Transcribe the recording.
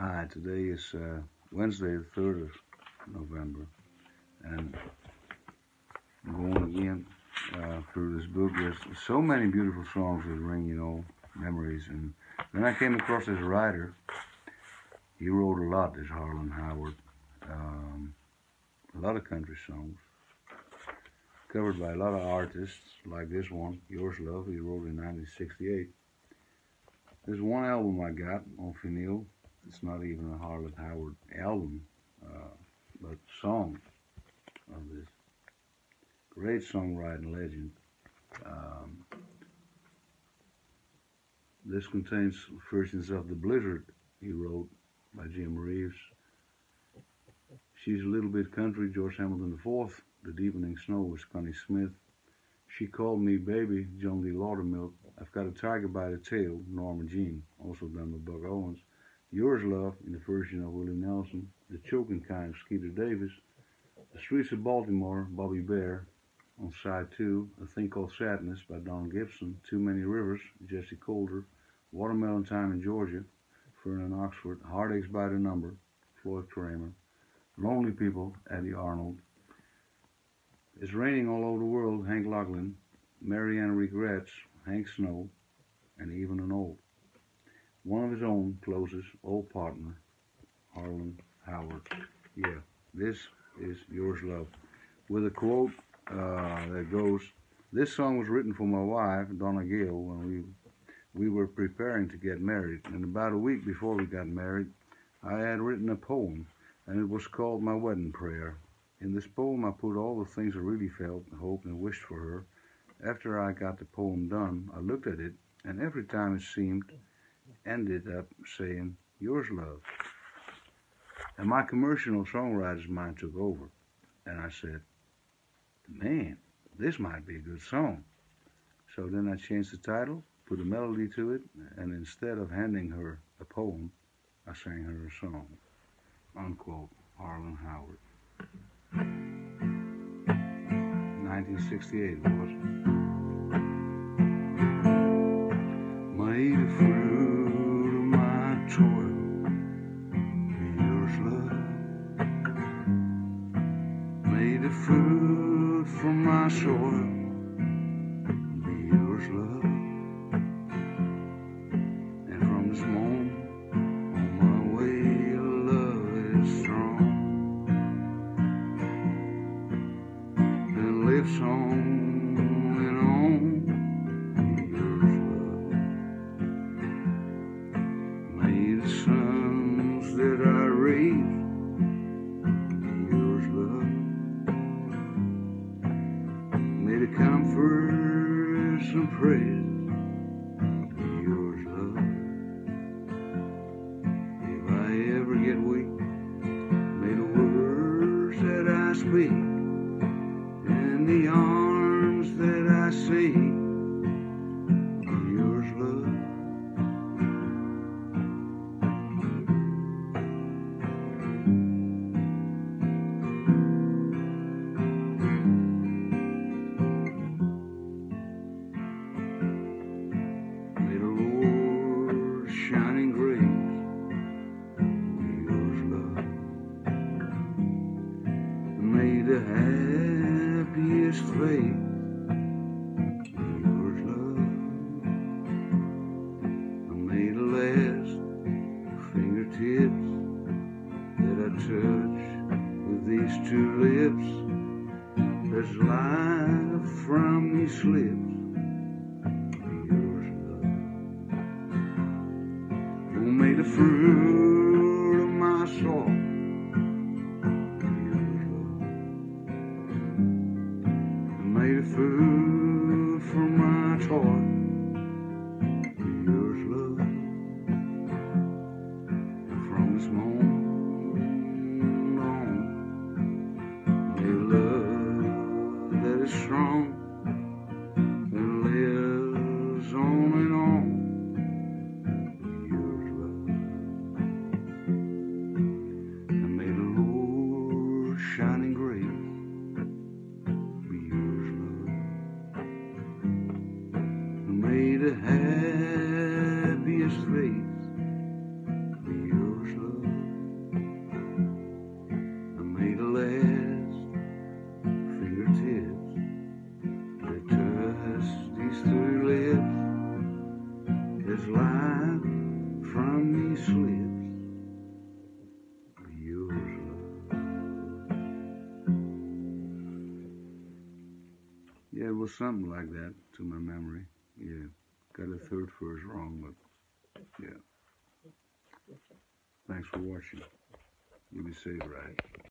Hi, today is uh, Wednesday, the 3rd of November, and I'm going again uh, through this book. There's so many beautiful songs that ring, you know, memories. And then I came across this writer. He wrote a lot, this Harlan Howard. Um, a lot of country songs. Covered by a lot of artists, like this one, Yours Love, he wrote in 1968. There's one album I got on vinyl. It's not even a Harlan Howard album, uh, but songs of this great songwriting legend. Um, this contains versions of The Blizzard he wrote by Jim Reeves. She's a Little Bit Country, George Hamilton IV. The Deepening Snow was Connie Smith. She Called Me Baby, John D. Loudermilk. I've Got a Tiger by the Tail, Norma Jean, also done by Buck Owens. Yours Love, in the version of Willie Nelson. The Choking Kind, of Skeeter Davis. The Streets of Baltimore, Bobby Bare. On side two, A Thing Called Sadness by Don Gibson. Too Many Rivers, Jessi Colter. Watermelon Time in Georgia, Vernon Oxford. Heartaches by the Number, Floyd Cramer. Lonely People, Eddy Arnold. It's Raining All Over the World, Hank Locklin. Marianne Regrets, Hank Snow, and even an old. One of his own closest old partner, Harlan Howard. Yeah, this is Yours Love. With a quote uh, that goes, This song was written for my wife, Donna Gale, when we we were preparing to get married. And about a week before we got married, I had written a poem, and it was called My Wedding Prayer. In this poem, I put all the things I really felt, hoped, and wished for her. After I got the poem done, I looked at it, and every time it seemed, ended up saying, Yours, love. And my commercial songwriter's mind took over, and I said, Man, this might be a good song. So then I changed the title, put a melody to it, and instead of handing her a poem, I sang her a song. Unquote, Harlan Howard. 1968 was. Soil May the comforts and praise yours, love. If I ever get weak, may the words that I speak and the arms that I see the happiest faith be yours, love. May the last fingertips that I touch with these two lips as life from these lips be yours, love. Oh, may the fruit food for my toy the happiest face yours, love. I made a last fingertips I trust these two lips as life from me slips. Yeah, it was something like that to my memory. Yeah. Got a third verse wrong, but yeah. Thanks for watching. You'll be safe, right?